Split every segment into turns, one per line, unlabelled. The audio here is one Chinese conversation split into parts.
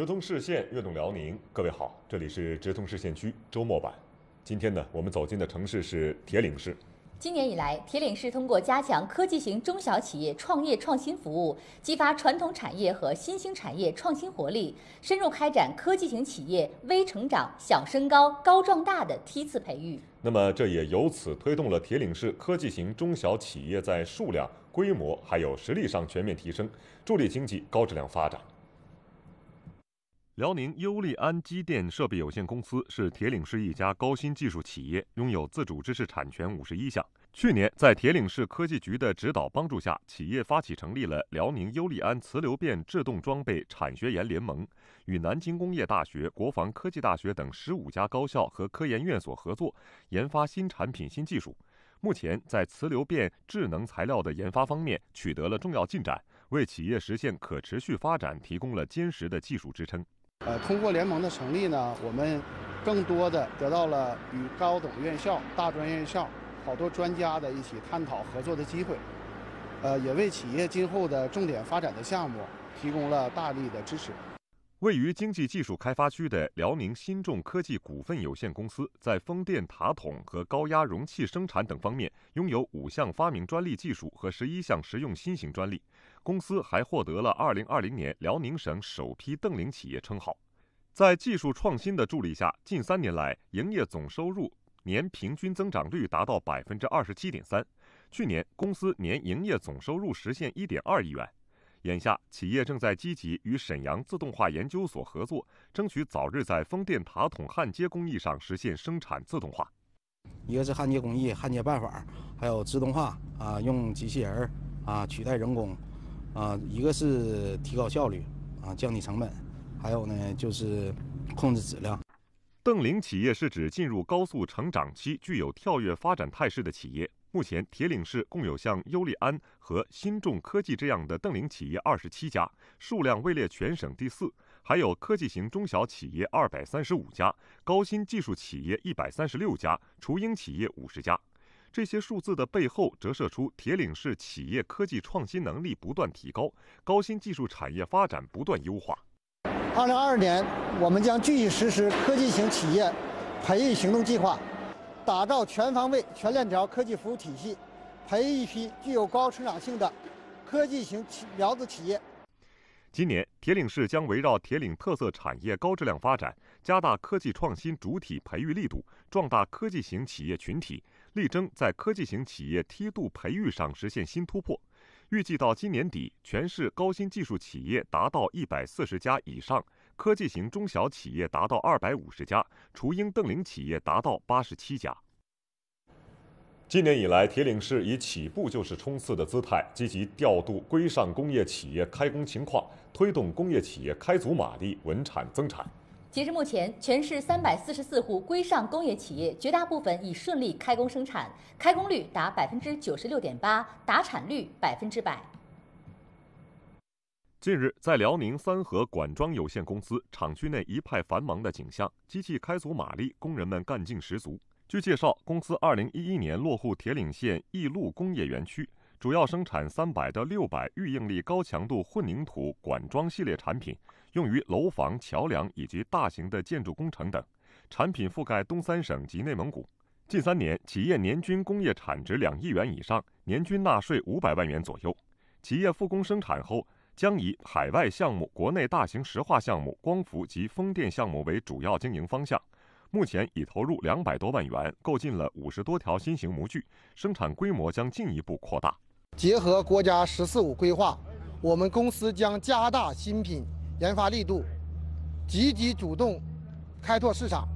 直通视线，悦动辽宁。各位好，这里是直通视线区周末版。今天呢，我们走进的城市是铁岭市。
今年以来，铁岭市通过加强科技型中小企业创业创新服务，激发传统产业和新兴产业创新活力，深入开展科技型企业微成长、小升高、高壮大的梯次培育。
那么，这也由此推动了铁岭市科技型中小企业在数量、规模还有实力上全面提升，助力经济高质量发展。辽宁优利安机电设备有限公司是铁岭市一家高新技术企业，拥有自主知识产权五十一项。去年，在铁岭市科技局的指导帮助下，企业发起成立了辽宁优利安磁流变制动装备产学研联盟，与南京工业大学、国防科技大学等十五家高校和科研院所合作，研发新产品、新技术。目前，在磁流变智能材料的研发方面取得了重要进展，为企业实现可持续发展提供了坚实的技术支撑。
呃，通过联盟的成立呢，我们更多的得到了与高等院校、大专院校好多专家的一起探讨合作的机会，呃，也为企业今后的重点发展的项目提供了大力的支持。
位于经济技术开发区的辽宁新众科技股份有限公司，在风电塔筒和高压容器生产等方面拥有五项发明专利技术和十一项实用新型专利。公司还获得了二零二零年辽宁省首批瞪羚企业称号。在技术创新的助力下，近三年来营业总收入年平均增长率达到百分之二十七点三。去年，公司年营业总收入实现一点二亿元。眼下，企业正在积极与沈阳自动化研究所合作，争取早日在风电塔筒焊接工艺上实现生产自动化。
一个是焊接工艺、焊接办法，还有自动化啊，用机器人啊取代人工啊，一个是提高效率啊，降低成本，还有呢就是控制质量。
瞪羚企业是指进入高速成长期、具有跳跃发展态势的企业。目前，铁岭市共有像优利安和新众科技这样的瞪羚企业二十七家，数量位列全省第四；还有科技型中小企业二百三十五家，高新技术企业一百三十六家，雏鹰企业五十家。这些数字的背后，折射出铁岭市企业科技创新能力不断提高，高新技术产业发展不断优化。
二零二二年，我们将继续实施科技型企业培育行动计划。打造全方位、全链条科技服务体系，培育一批具有高成长性的科技型苗子企业。
今年，铁岭市将围绕铁岭特色产业高质量发展，加大科技创新主体培育力度，壮大科技型企业群体，力争在科技型企业梯度培育上实现新突破。预计到今年底，全市高新技术企业达到一百四十家以上。科技型中小企业达到二百五十家，雏鹰瞪羚企业达到八十七家。今年以来，铁岭市以起步就是冲刺的姿态，积极调度规上工业企业开工情况，推动工业企业开足马力、稳产增产。
截至目前，全市三百四十四户规上工业企业，绝大部分已顺利开工生产，开工率达百分之九十六点八，达产率百分之百。
近日，在辽宁三河管桩有限公司厂区内一派繁忙的景象，机器开足马力，工人们干劲十足。据介绍，公司2011年落户铁岭县义路工业园区，主要生产300到600预应力高强度混凝土管桩系列产品，用于楼房、桥梁以及大型的建筑工程等。产品覆盖东三省及内蒙古。近三年，企业年均工业产值两亿元以上，年均纳税五百万元左右。企业复工生产后。将以海外项目、国内大型石化项目、光伏及风电项目为主要经营方向。目前已投入两百多万元，购进了五十多条新型模具，生产规模将进一步扩大。
结合国家“十四五”规划，我们公司将加大新品研发力度，积极主动开拓市场，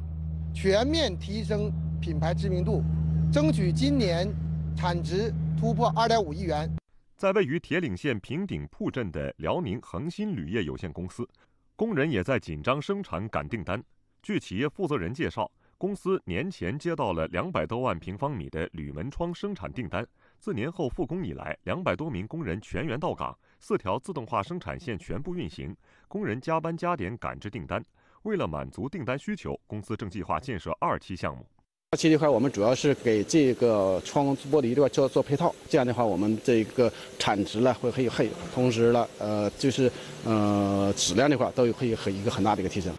全面提升品牌知名度，争取今年产值突破二点五亿元。
在位于铁岭县平顶铺镇的辽宁恒鑫铝业有限公司，工人也在紧张生产赶订单。据企业负责人介绍，公司年前接到了两百多万平方米的铝门窗生产订单。自年后复工以来，两百多名工人全员到岗，四条自动化生产线全部运行，工人加班加点赶制订单。为了满足订单需求，公司正计划建设二期项目。
二期这块我们主要是给这个窗玻璃这块做做配套，这样的话我们这个产值呢会会会，同时呢呃就是呃质量这块都会有一个很大的一个提升。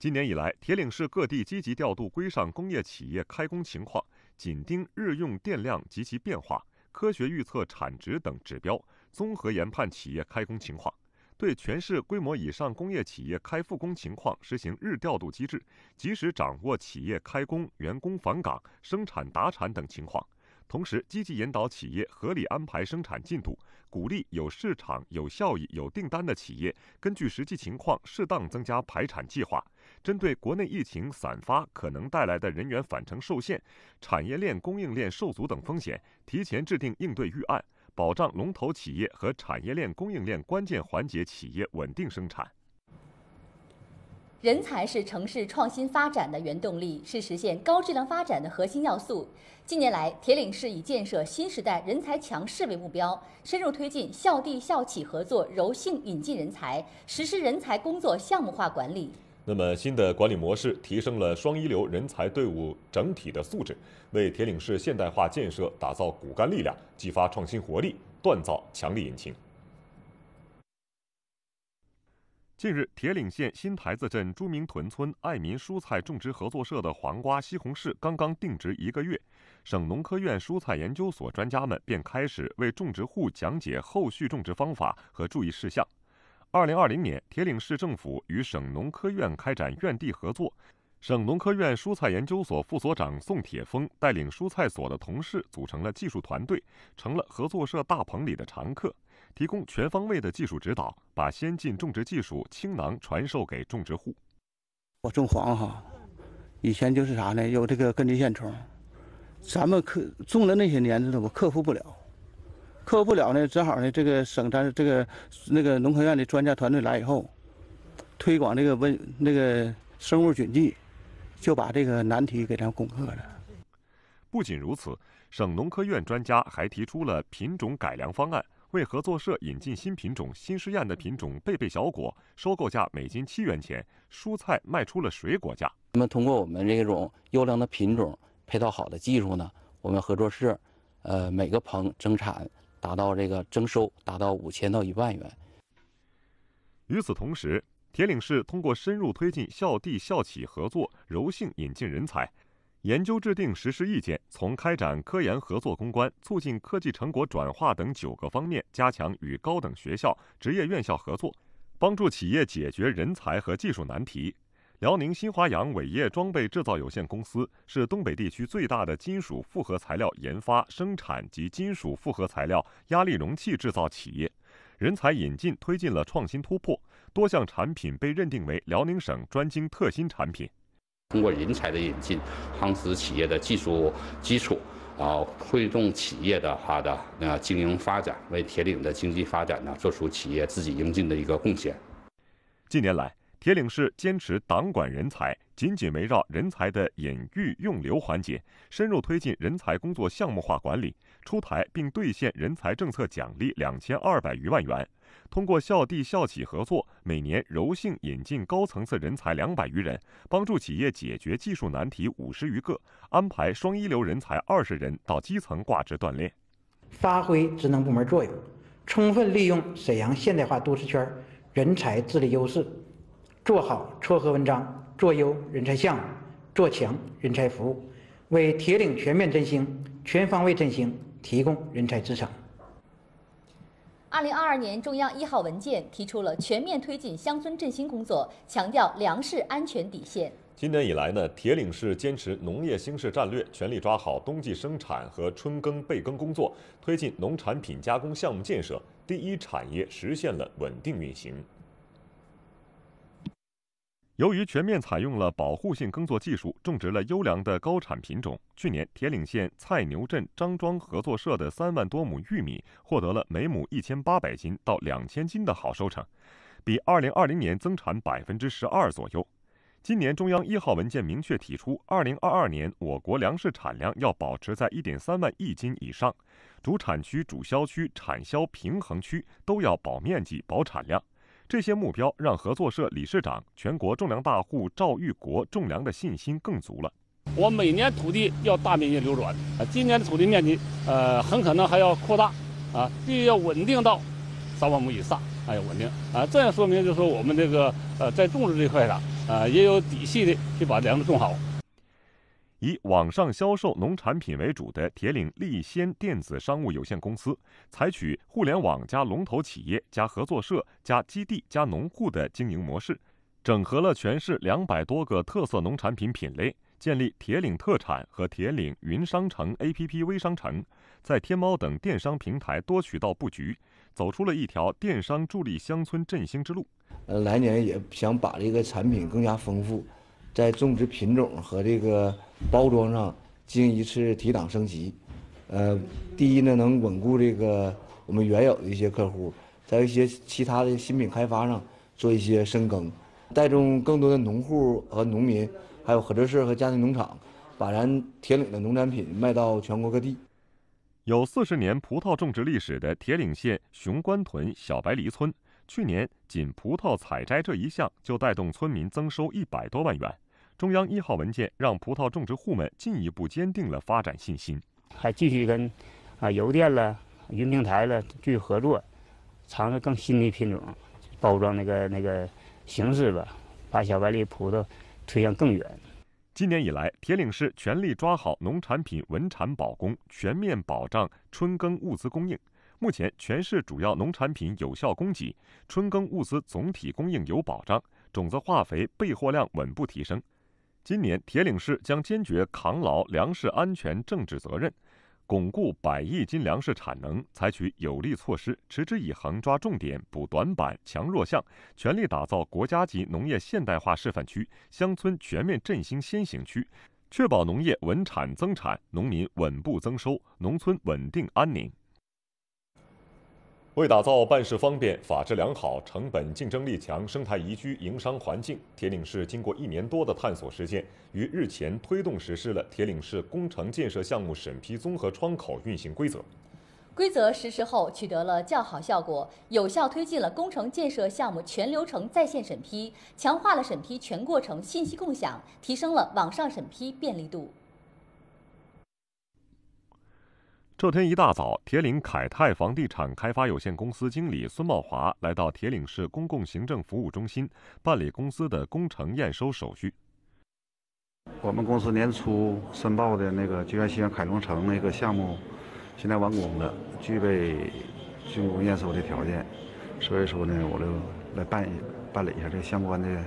今年以来，铁岭市各地积极调度规上工业企业开工情况，紧盯日用电量及其变化，科学预测产值等指标，综合研判企业开工情况。对全市规模以上工业企业开复工情况实行日调度机制，及时掌握企业开工、员工返岗、生产达产等情况。同时，积极引导企业合理安排生产进度，鼓励有市场、有效益、有订单的企业根据实际情况适当增加排产计划。针对国内疫情散发可能带来的人员返程受限、产业链供应链受阻等风险，提前制定应对预案。保障龙头企业和产业链供应链关键环节企业稳定生产。
人才是城市创新发展的原动力，是实现高质量发展的核心要素。近年来，铁岭市以建设新时代人才强市为目标，深入推进校地校企合作，柔性引进人才，实施人才工作项目化管理。
那么，新的管理模式提升了双一流人才队伍整体的素质，为铁岭市现代化建设打造骨干力量，激发创新活力，锻造强力引擎。近日，铁岭县新台子镇朱明屯村爱民蔬菜种植合作社的黄瓜、西红柿刚刚定植一个月，省农科院蔬菜研究所专家们便开始为种植户讲解后续种植方法和注意事项。二零二零年，铁岭市政府与省农科院开展院地合作，省农科院蔬菜研究所副所长宋铁峰带领蔬菜所的同事组成了技术团队，成了合作社大棚里的常客，提供全方位的技术指导，把先进种植技术倾囊传授给种植户。
我种黄哈，以前就是啥呢？有这个根茎线虫，咱们克种了那些年子，我克服不了。克服不了呢，正好呢，这个省咱这个那个农科院的专家团队来以后，推广这个温那个生物菌剂，就把这个难题给咱攻克了。
不仅如此，省农科院专家还提出了品种改良方案，为合作社引进新品种、新试验的品种贝贝小果，收购价每斤七元钱，蔬菜卖出了水果价。
那么通过我们这种优良的品种配套好的技术呢，我们合作社，呃，每个棚增产。达到这个征收达到五千到一万元。
与此同时，铁岭市通过深入推进校地校企合作，柔性引进人才，研究制定实施意见，从开展科研合作攻关、促进科技成果转化等九个方面，加强与高等学校、职业院校合作，帮助企业解决人才和技术难题。辽宁新华阳伟业装备制造有限公司是东北地区最大的金属复合材料研发、生产及金属复合材料压力容器制造企业，人才引进推进了创新突破，多项产品被认定为辽宁省专精特新产品。
通过人才的引进，夯实企业的技术基础，啊，推动企业的它的呃经营发展，为铁岭的经济发展呢做出企业自己应尽的一个贡献。
近年来。铁岭市坚持党管人才，紧紧围绕人才的引育用留环节，深入推进人才工作项目化管理，出台并兑现人才政策奖励两千二百余万元。通过校地校企合作，每年柔性引进高层次人才两百余人，帮助企业解决技术难题五十余个，安排双一流人才二十人到基层挂职锻炼，
发挥职能部门作用，充分利用沈阳现代化都市圈人才智力优势。做好撮合文章，做优人才项目，做强人才服务，为铁岭全面振兴、全方位振兴提供人才支撑。
二零二二年中央一号文件提出了全面推进乡村振兴工作，强调粮食安全底线。
今年以来呢，铁岭市坚持农业兴市战略，全力抓好冬季生产和春耕备耕工作，推进农产品加工项目建设，第一产业实现了稳定运行。由于全面采用了保护性耕作技术，种植了优良的高产品种，去年铁岭县蔡牛镇张庄合作社的三万多亩玉米获得了每亩一千八百斤到两千斤的好收成，比二零二零年增产百分之十二左右。今年中央一号文件明确提出，二零二二年我国粮食产量要保持在一点三万亿斤以上，主产区、主销区、产销平衡区都要保面积、保产量。这些目标让合作社理事长、全国种粮大户赵玉国种粮的信心更足了。
我每年土地要大面积流转，啊，今年的土地面积呃很可能还要扩大，啊，必须要稳定到三万亩以上，还要稳定啊，这样说明就是说我们这个呃在种植这块上啊也有底气的去把粮食种好。
以网上销售农产品为主的铁岭利先电子商务有限公司，采取互联网加龙头企业加合作社加基地加农户的经营模式，整合了全市两百多个特色农产品品类。建立铁岭特产和铁岭云商城 APP 微商城，在天猫等电商平台多渠道布局，走出了一条电商助力乡村振兴之路。
呃，来年也想把这个产品更加丰富，在种植品种和这个包装上进行一次提档升级。呃，第一呢，能稳固这个我们原有的一些客户，在一些其他的新品开发上做一些深耕，带动更多的农户和农民。还有合作社和家庭农场，把咱铁岭的农产品卖到全国各地。
有四十年葡萄种植历史的铁岭县熊关屯小白梨村，去年仅葡萄采摘这一项就带动村民增收一百多万元。中央一号文件让葡萄种植户们进一步坚定了发展信心，
还继续跟啊邮电了、云平台了继续合作，尝试更新的品种，包装那个那个形式吧，把小白梨葡萄。推向更远。
今年以来，铁岭市全力抓好农产品稳产保供，全面保障春耕物资供应。目前，全市主要农产品有效供给，春耕物资总体供应有保障，种子、化肥备货量稳步提升。今年，铁岭市将坚决扛牢粮食安全政治责任。巩固百亿斤粮食产能，采取有力措施，持之以恒抓重点、补短板、强弱项，全力打造国家级农业现代化示范区、乡村全面振兴先行区，确保农业稳产增产，农民稳步增收，农村稳定安宁。为打造办事方便、法治良好、成本竞争力强、生态宜居营商环境，铁岭市经过一年多的探索实践，于日前推动实施了铁岭市工程建设项目审批综合窗口运行规则。
规则实施后取得了较好效果，有效推进了工程建设项目全流程在线审批，强化了审批全过程信息共享，提升了网上审批便利度。
这天一大早，铁岭凯泰房地产开发有限公司经理孙茂华来到铁岭市公共行政服务中心办理公司的工程验收手续。
我们公司年初申报的那个聚源西苑凯龙城那个项目，现在完工了，具备竣工验收的条件，所以说呢，我就来办办理一下这相关的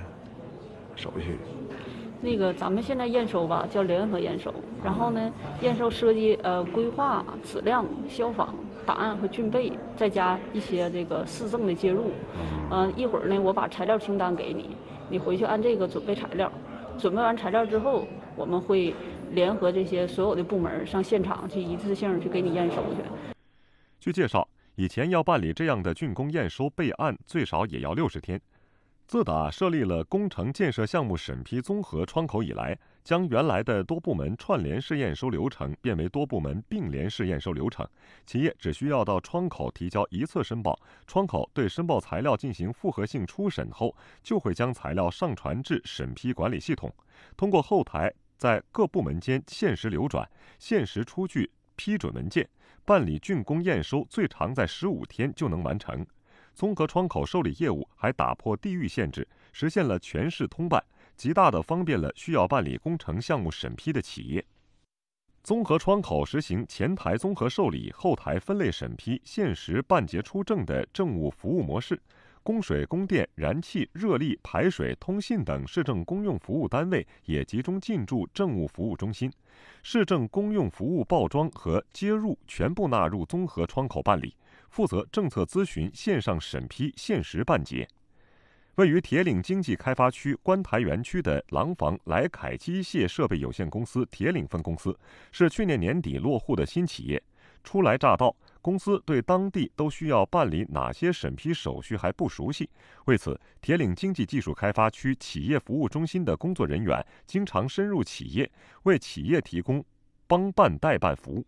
手续。
那个咱们现在验收吧，叫联合验收。然后呢，验收涉及呃规划、质量、消防、档案和竣备，再加一些这个市政的介入。嗯，一会儿呢，我把材料清单给你，你回去按这个准备材料。准备完材料之后，我们会联合这些所有的部门上现场去一次性去给你验收去。
据介绍，以前要办理这样的竣工验收备案，最少也要六十天。自打设立了工程建设项目审批综合窗口以来，将原来的多部门串联式验收流程变为多部门并联式验收流程。企业只需要到窗口提交一次申报，窗口对申报材料进行复合性初审后，就会将材料上传至审批管理系统，通过后台在各部门间限时流转，限时出具批准文件，办理竣工验收最长在十五天就能完成。综合窗口受理业务还打破地域限制，实现了全市通办，极大的方便了需要办理工程项目审批的企业。综合窗口实行前台综合受理、后台分类审批、限时办结出证的政务服务模式。供水、供电、燃气、热力、排水、通信等市政公用服务单位也集中进驻政务服务中心，市政公用服务报装和接入全部纳入综合窗口办理。负责政策咨询、线上审批、限时办结。位于铁岭经济开发区观台园区的廊坊莱凯机械设备有限公司铁岭分公司，是去年年底落户的新企业。初来乍到，公司对当地都需要办理哪些审批手续还不熟悉。为此，铁岭经济技术开发区企业服务中心的工作人员经常深入企业，为企业提供帮办代办服务。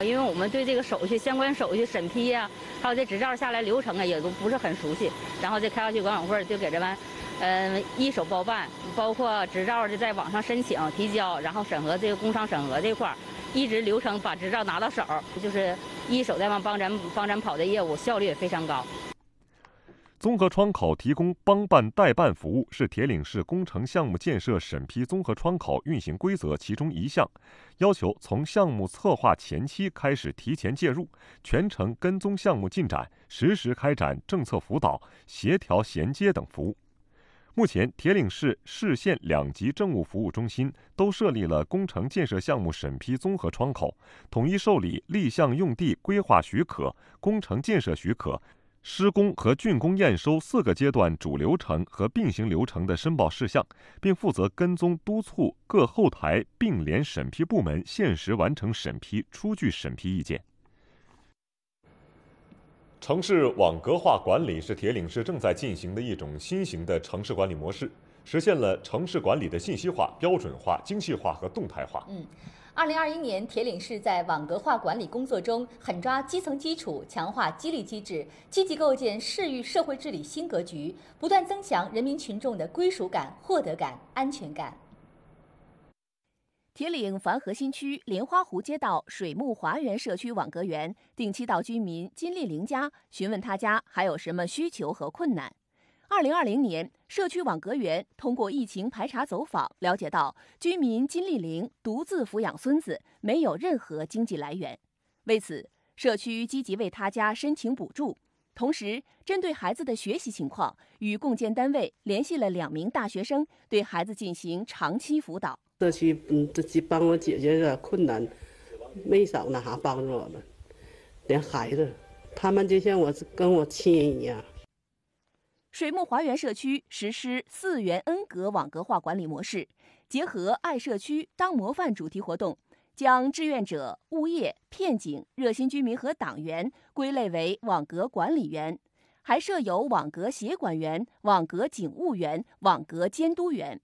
因为我们对这个手续、相关手续审批呀，还有这执照下来流程啊，也都不是很熟悉。然后这开发区管委会就给咱们嗯，一手包办，包括执照就在网上申请提交，然后审核这个工商审核这块儿，一直流程把执照拿到手，就是一手在帮帮咱帮咱跑的业务，效率也非常高。
综合窗口提供帮办代办服务是铁岭市工程项目建设审批综合窗口运行规则其中一项，要求从项目策划前期开始提前介入，全程跟踪项目进展，实时开展政策辅导、协调衔接等服务。目前，铁岭市市县两级政务服务中心都设立了工程建设项目审批综合窗口，统一受理立项用地规划许可、工程建设许可。施工和竣工验收四个阶段主流程和并行流程的申报事项，并负责跟踪督促各后台并联审批部门限时完成审批，出具审批意见。城市网格化管理是铁岭市正在进行的一种新型的城市管理模式，实现了城市管理的信息化、标准化、精细化和动态化。
嗯。二零二一年，铁岭市在网格化管理工作中狠抓基层基础，强化激励机制，积极构建市域社会治理新格局，不断增强人民群众的归属感、获得感、安全感。铁岭繁河新区莲花湖街道水木华园社区网格员定期到居民金丽玲家询问他家还有什么需求和困难。二零二零年，社区网格员通过疫情排查走访，了解到居民金丽玲独自抚养孙子，没有任何经济来源。为此，社区积极为他家申请补助，同时针对孩子的学习情况，与共建单位联系了两名大学生，对孩子进行长期辅导。
社区嗯，这帮我解决的困难，没少拿啥帮助我们，连孩子，他们就像我跟我亲人一样。
水木华园社区实施四元 N 格网格化管理模式，结合“爱社区当模范”主题活动，将志愿者、物业、片警、热心居民和党员归类为网格管理员，还设有网格协管员、网格警务员、网格监督员。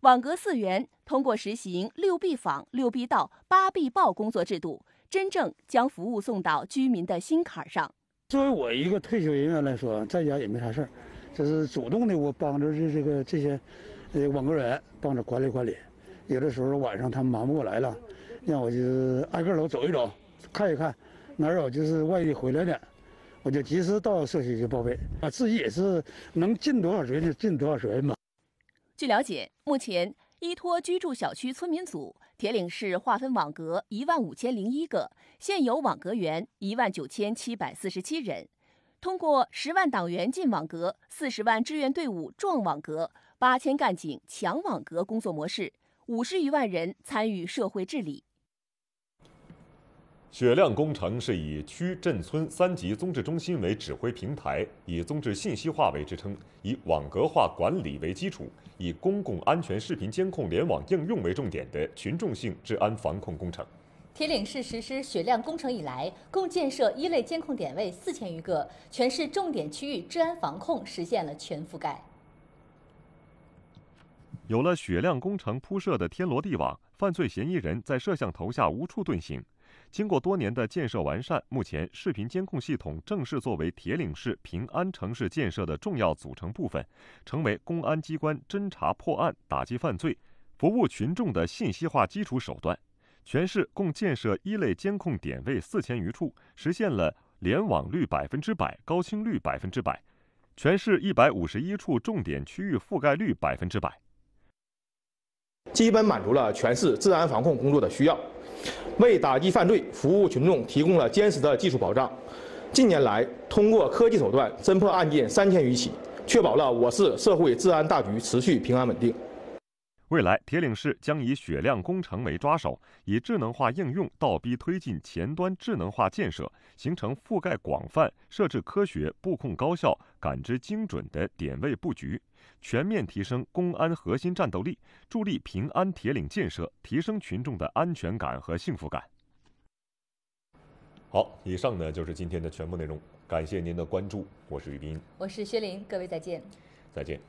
网格四员通过实行六必访、六必到、八必报工作制度，真正将服务送到居民的心坎上。
作为我一个退休人员来说，在家也没啥事儿。就是主动的，我帮着这这个这些，呃，网格员帮着管理管理。有的时候晚上他们忙不过来了，让我就是挨个楼走一走，看一看哪有就是外地回来的，我就及时到社区去报备。啊，自己也是能尽多少责任尽多少责任吧。
据了解，目前依托居住小区村民组，铁岭市划分网格一万五千零一个，现有网格员一万九千七百四十七人。通过十万党员进网格、四十万志愿队伍壮网格、八千干警强网格工作模式，五十余万人参与社会治理。
雪亮工程是以区镇村三级综治中心为指挥平台，以综治信息化为支撑，以网格化管理为基础，以公共安全视频监控联网应用为重点的群众性治安防控工程。
铁岭市实施雪亮工程以来，共建设一类监控点位四千余个，全市重点区域治安防控实现了全覆盖。
有了雪亮工程铺设的天罗地网，犯罪嫌疑人在摄像头下无处遁形。经过多年的建设完善，目前视频监控系统正式作为铁岭市平安城市建设的重要组成部分，成为公安机关侦查破案、打击犯罪、服务群众的信息化基础手段。全市共建设一类监控点位四千余处，实现了联网率百分之百、高清率百分之百。全市一百五十一处重点区域覆盖率百分之百，
基本满足了全市治安防控工作的需要，为打击犯罪、服务群众提供了坚实的技术保障。近年来，通过科技手段侦破案件三千余起，确保了我市社会治安大局持续平安稳定。
未来，铁岭市将以雪亮工程为抓手，以智能化应用倒逼推进前端智能化建设，形成覆盖广泛、设置科学、布控高效、感知精准的点位布局，全面提升公安核心战斗力，助力平安铁岭建设，提升群众的安全感和幸福感。好，以上呢就是今天的全部内容，感谢您的关注，我是于斌，
我是薛林，各位再见，
再见。